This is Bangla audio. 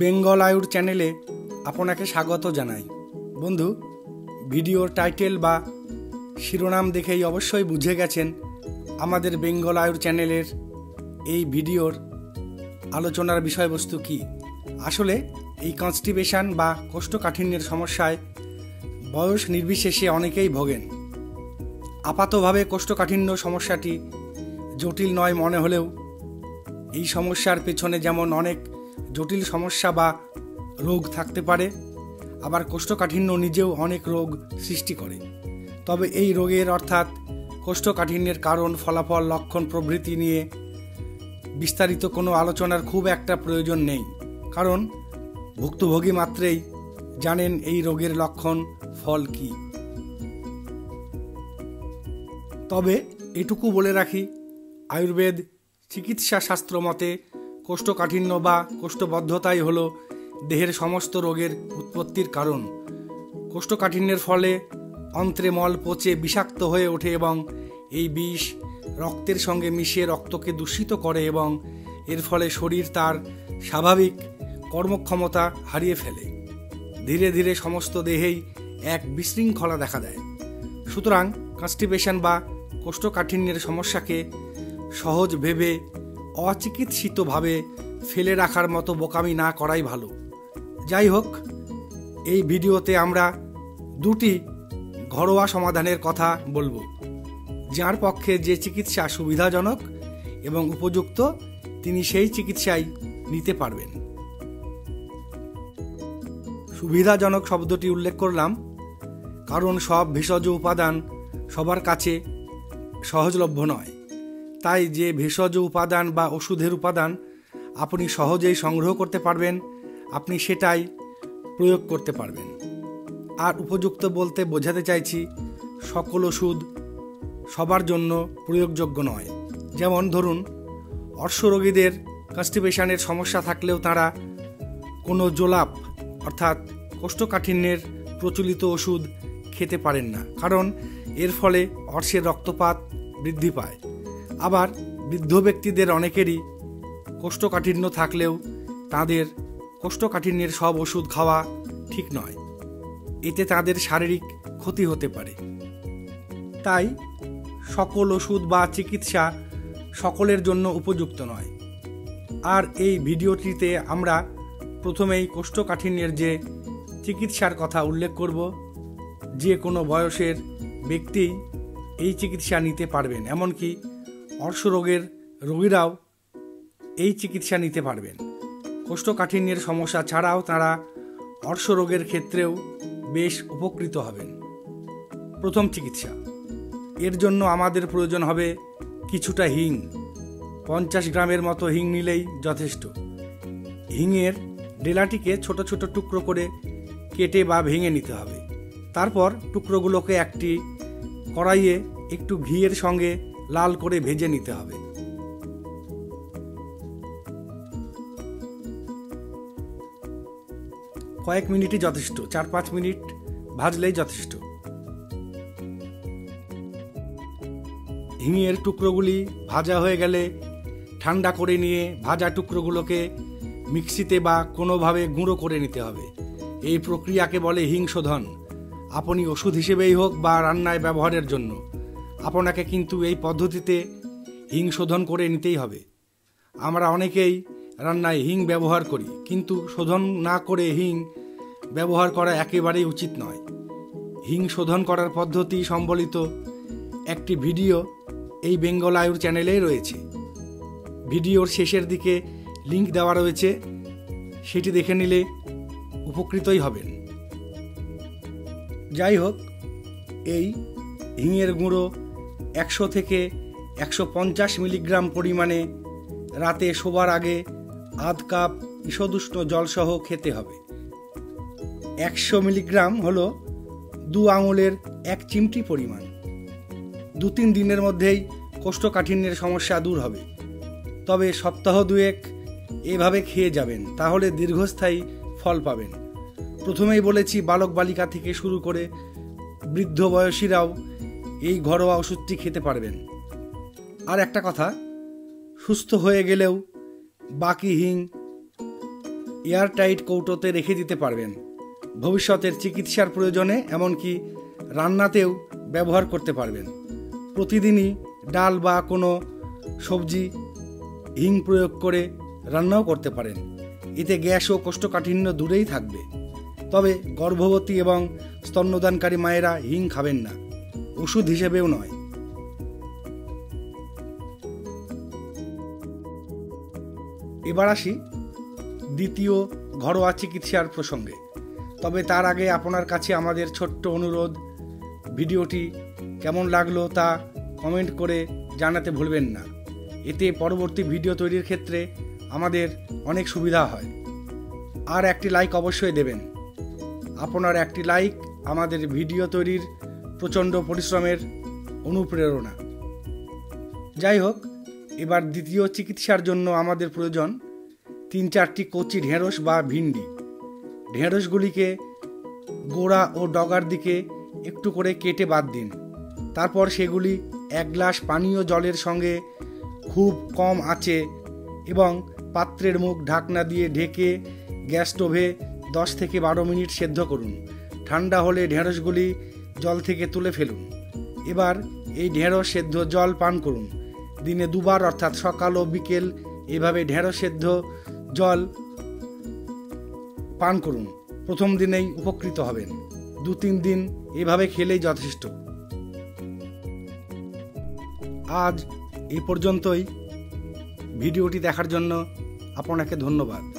বেঙ্গল আয়ুর চ্যানেলে আপনাকে স্বাগত জানাই। বন্ধু, ভিডিওর টাইটেল বা শিরোনাম দেখেই অবশ্যই বুঝে গেছেন আমাদের বেঙ্গল আয়ুর চ্যানেলের এই ভিডিওর আলোচনার বিষয়বস্তু কি। আসলে এই কনস্টিপেশন বা কোষ্ঠকাঠিন্যের সমস্যায় বয়স নির্বিশেষে অনেকেই ভোগেন। আপাতভাবে কোষ্ঠকাঠিন্য সমস্যাটি জটিল নয় মনে হলেও এই সমস্যার পেছনে যেমন অনেক জটিল সমস্যা বা রোগ থাকতে পারে, আবার কোষ্ঠকাঠিন্য নিজেও অনেক রোগ সৃষ্টি করে। তবে এই রোগের অর্থাৎ কোষ্ঠকাঠিন্যের কারণ, ফলাফল, লক্ষণ, প্রভৃতি নিয়ে বিস্তারিত কোনো আলোচনার খুব একটা প্রয়োজন নেই। কারণ ভুক্তভোগী মাত্রেই জানেন এই রোগের লক্ষণ, ফল কী। তবে এটুকু বলে রাখি, আয়ুর্বেদ চিকিৎসা শাস্ত্র মতে কোষ্ঠকাঠিন্য বা কোষ্ঠবদ্ধতাই হল দেহের সমস্ত রোগের উৎপত্তির কারণ। কোষ্ঠকাঠিন্যের ফলে অন্ত্রে মল পচে বিষাক্ত হয়ে ওঠে এবং এই বিষ রক্তের সঙ্গে মিশিয়ে রক্তকে দূষিত করে এবং এর ফলে শরীর তার স্বাভাবিক কর্মক্ষমতা হারিয়ে ফেলে। ধীরে ধীরে সমস্ত দেহেই এক বিশৃঙ্খলা দেখা দেয়। সুতরাং কনস্টিপেশন বা কোষ্ঠকাঠিন্যের সমস্যাকে সহজ ভেবে অচিকিৎসিতভাবে ফেলে রাখার মতো বোকামি না করাই ভালো। যাই হোক, এই ভিডিওতে আমরা দুটি ঘরোয়া সমাধানের কথা বলব। যার পক্ষে যে চিকিৎসা সুবিধাজনক এবং উপযুক্ত, তিনি সেই চিকিৎসাই নিতে পারবেন। সুবিধাজনক শব্দটি উল্লেখ করলাম, কারণ সব ভেষজ উপাদান সবার কাছে সহজলভ্য নয়। তাই যে ভেষজ উপাদান বা ওষুধের উপাদান আপনি সহজেই সংগ্রহ করতে পারবেন, আপনি সেটাই প্রয়োগ করতে পারবেন। আর উপযুক্ত বলতে বোঝাতে চাইছি, সকল ওষুধ সবার জন্য প্রয়োগযোগ্য নয়। যেমন ধরুন, অর্শরোগীদের কনস্টিপেশনের সমস্যা থাকলেও তারা কোনো জোলাপ অর্থাৎ কোষ্ঠকাঠিন্যের প্রচলিত ওষুধ খেতে পারেন না। কারণ এর ফলে অর্শের রক্তপাত বৃদ্ধি পায়। আবার বৃদ্ধ ব্যক্তিদের অনেকেরই কোষ্ঠকাঠিন্য থাকলেও তাদের কোষ্ঠকাঠিন্যের সব ওষুধ খাওয়া ঠিক নয়। এতে তাদের শারীরিক ক্ষতি হতে পারে। তাই সকল ওষুধ বা চিকিৎসা সকলের জন্য উপযুক্ত নয়। আর এই ভিডিওটিতে আমরা প্রথমেই কোষ্ঠকাঠিন্যের যে চিকিৎসার কথা উল্লেখ করব, যে কোনো বয়সের ব্যক্তি এই চিকিৎসা নিতে পারবেন। এমনকি অর্শরোগের রোগীরাও এই চিকিৎসা নিতে পারবেন। কোষ্ঠকাঠিন্যের সমস্যা ছাড়াও তারা অর্শরোগের ক্ষেত্রেও বেশ উপকৃত হবেন। প্রথম চিকিৎসা, এর জন্য আমাদের প্রয়োজন হবে কিছুটা হিং। পঞ্চাশ গ্রামের মতো হিং নিলেই যথেষ্ট। হিংয়ের ডেলাটিকে ছোট ছোট টুকরো করে কেটে বা ভেঙে নিতে হবে। তারপর টুকরোগুলোকে একটি কড়াইয়ে একটু ঘিয়ের সঙ্গে লাল করে ভেজে নিতে হবে। কয়েক মিনিটই যথেষ্ট, চার পাঁচ মিনিট ভাজলেই যথেষ্ট। হিঙের টুকরোগুলি ভাজা হয়ে গেলে ঠান্ডা করে নিয়ে ভাজা টুকরোগুলোকে মিক্সিতে বা কোনোভাবে গুঁড়ো করে নিতে হবে। এই প্রক্রিয়াকে বলে হিং শোধন আপনি ওষুধ হিসেবেই হোক বা রান্নায় ব্যবহারের জন্য। আপনাকে কিন্তু এই পদ্ধতিতে হিং শোধন করে নিতেই হবে। আমরা অনেকেই রান্নায় হিং ব্যবহার করি, কিন্তু শোধন না করে হিং ব্যবহার করা একেবারেই উচিত নয়। হিং শোধন করার পদ্ধতি সম্বলিত একটি ভিডিও এই বেঙ্গল আয়ুর চ্যানেলেই রয়েছে। ভিডিওর শেষের দিকে লিংক দেওয়া রয়েছে, সেটি দেখে নিলে উপকৃতই হবেন। যাই হোক, এই হিঙের গুঁড়ো একশো থেকে একশো পঞ্চাশ মিলিগ্রাম পরিমাণে রাতে শোবার আগে আধ কাপ ঈষদুষ্ণ জলসহ খেতে হবে। একশো মিলিগ্রাম হলো দু আঙুলের এক চিমটি পরিমাণ। দু তিন দিনের মধ্যেই কোষ্ঠকাঠিন্যের সমস্যা দূর হবে। তবে সপ্তাহ দুয়েক এভাবে খেয়ে যাবেন, তাহলে দীর্ঘস্থায়ী ফল পাবেন। প্রথমেই বলেছি, বালক বালিকা থেকে শুরু করে বৃদ্ধ বয়সীরাও এই ঘরোয়া ওষুধটি খেতে পারবেন। আর একটা কথা, সুস্থ হয়ে গেলেও বাকি হিং এয়ারটাইট কৌটোতে রেখে দিতে পারবেন। ভবিষ্যতের চিকিৎসার প্রয়োজনে এমনকি রান্নাতেও ব্যবহার করতে পারবেন। প্রতিদিনই ডাল বা কোনো সবজি হিং প্রয়োগ করে রান্নাও করতে পারেন। এতে গ্যাস ও কোষ্ঠকাঠিন্য দূরেই থাকবে। তবে গর্ভবতী এবং স্তন্যদানকারী মায়েরা হিং খাবেন না। ওষুধ হিসেবেও নয়। এবার আসি দ্বিতীয় ঘরোয়া চিকিৎসার প্রসঙ্গে। তবে তার আগে আপনার কাছে আমাদের ছোট্ট অনুরোধ, ভিডিওটি কেমন লাগল তা কমেন্ট করে জানাতে ভুলবেন না। এতে পরবর্তী ভিডিও তৈরির ক্ষেত্রে আমাদের অনেক সুবিধা হয়। আর একটি লাইক অবশ্যই দেবেন। আপনার একটি লাইক আমাদের ভিডিও তৈরির প্রচণ্ড পরিশ্রমের অনুপ্রেরণা। যাই হোক, এবার দ্বিতীয় চিকিৎসার জন্য আমাদের প্রয়োজন তিন চারটি কচি ঢেঁড়স বা ভিন্ডি। ঢেঁড়সগুলিকে গোড়া ও ডগার দিকে একটু করে কেটে বাদ দিন। তারপর সেগুলি এক গ্লাস পানীয় জলের সঙ্গে খুব কম আছে এবং পাত্রের মুখ ঢাকনা দিয়ে ঢেকে গ্যাস স্টোভে দশ থেকে বারো মিনিট সেদ্ধ করুন। ঠান্ডা হলে ঢেঁড়সগুলি জল থেকে তুলে ফেলুন। এবার এই ঢেঁড়স সেদ্ধ জল পান করুন। দিনে দুবার, অর্থাৎ সকাল ও বিকেল, এভাবে ঢেঁড়স সেদ্ধ জল পান করুন। প্রথম দিনেই উপকৃত হবেন। দু তিন দিন এভাবে খেলেই যথেষ্ট। আজ এই পর্যন্তই। ভিডিওটি দেখার জন্য আপনাকে ধন্যবাদ।